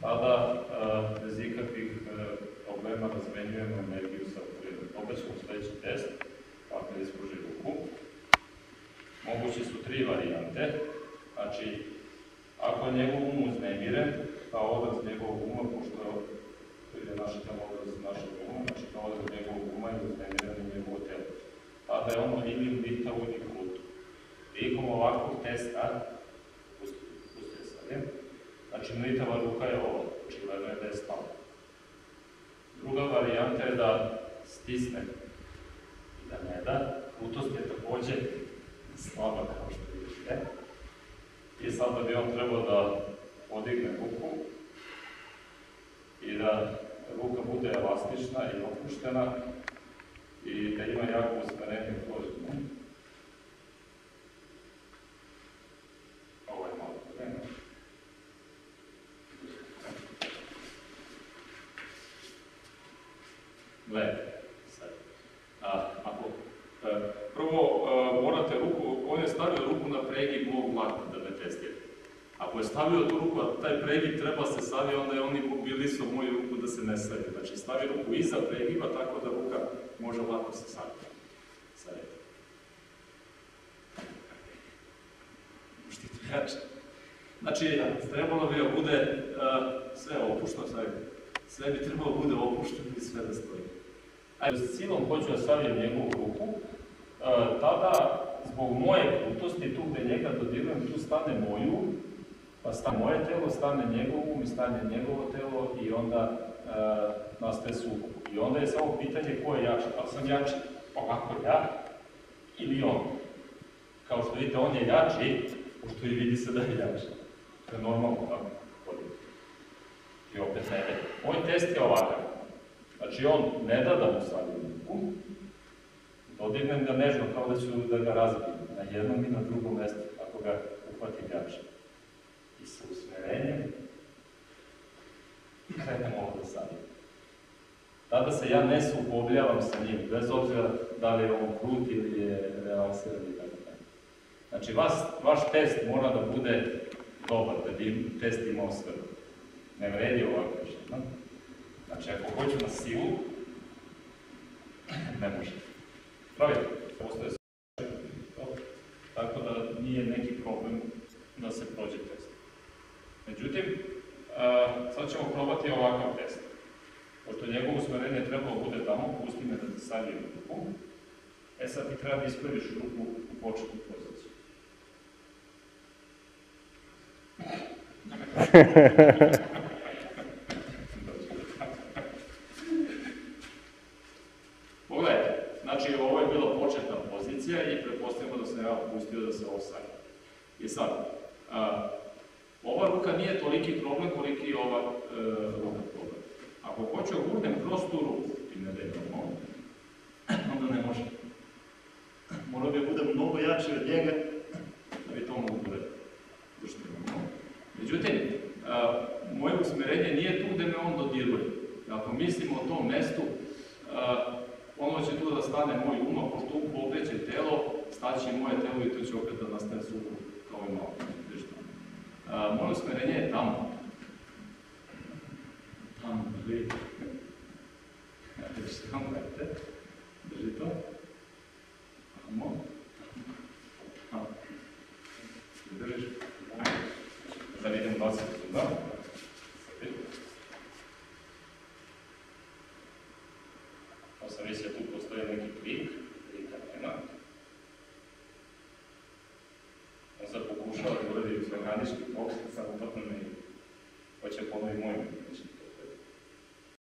tada e, bez ikakvih e, problema razmenjujemo energiju sa plinom. Opet ćemo sljedeći test, partner ispruži ruku. Moguće su tri varijante, znači ako je njegov um uznemiren, kao odraz njegovog uma, pošto je naš telo odraz našeg uma, znači kao odraz njegovog uma je uznemireno njegovo telo. Tada je ono ili u vitavu ili krutu. Prilikom ovakvog testa, znači mlitava ruka je ovo, očigledno je stala. Druga varijanta je da stisne i da ne da. Krutost je također slaba kao što vidite. I sad da bi on trebao da podigne ruku i da ruka bude elastična i opuštena i da ima jako usmerenje kožnje. Ovo je malo vreme. Gledajte, sad. A, ako, e, prvo e, morate ruku, on je stavio ruku na pregib ovog laka da me testirate. Ako je stavio tu ruku, a taj pregib treba se stavi, onda je on i bili su moju ruku da se ne stavi. Znači stavi ruku iza pregiba tako da ruka može lako se staviti. Stavite. Štite jače. Znači, trebalo bi da bude uh, sve opušteno. Sve bi trebalo bude opušteno i sve da stoji. Ajde, s silom hoću da stavim njegovu ruku, uh, tada, zbog moje krutosti, tu gdje njega dodirujem, tu stane moju, pa stane moje telo, stane njegov um i stane njegovo telo i onda uh, nastaje sukob. I onda je samo pitanje ko je jači. Da li sam jači ovako ja ili on? Kao što vidite, on je jači, pošto i vidi se da je jači. To je normalno tako. I opet ne. Moj test je ovakav. Znači on ne da da mu stavim ruku, dodignem ga nežno kao da ću da ga razbijem na jednom i na drugom mjestu, ako ga uhvatim jače. I sa usmerenjem krenem ovo da sadim. Tada se ja ne sukobljavam sa njim, bez obzira da li je on krut ili je relaksiran i tako dalje. Znači, vas, vaš test mora da bude dobar, da bi test imao sve. Ne vredi ovako jedno. Znači, ako hoću na silu, ne može. Pravite, postoje. Tako da nije neki problem da se prođe test. Međutim, sad ćemo probati ovakav test. Pošto njegovo usmerenje trebalo bude tamo, pusti me da te stavim ruku. E sad ti treba da ispraviš ruku u početnu poziciju. znači ovo je bila početna pozicija i pretpostavimo da sam ja pustio da se stavim. I sad, ova ruka nije toliki problem koliki je ova e, ruka problem. Ako hoću gurnem kroz tu ruku, i ne da imamo, onda ne može. Mora bi bude mnogo jači od njega da bi to mogu držati. Međutim, moje usmjerenje nije tu gdje me on dodiruje. Ako mislimo o tom mestu, ono će tu da stane moj um, pošto um pokreće telo, staći moje telo i to će opet da nastane sukup kao i malo. Moje usmjerenje je tamo. Tamo, vidite. Drži tamo, gledajte. Drži to. Tamo. Tamo. Držiš. Sad idem 20 sekunda. Pa sam mislio tu postoji neki klik, klika nema. On sad pokušava da uradi mehanički pokret, samo potpuno ne hoće ponovi moj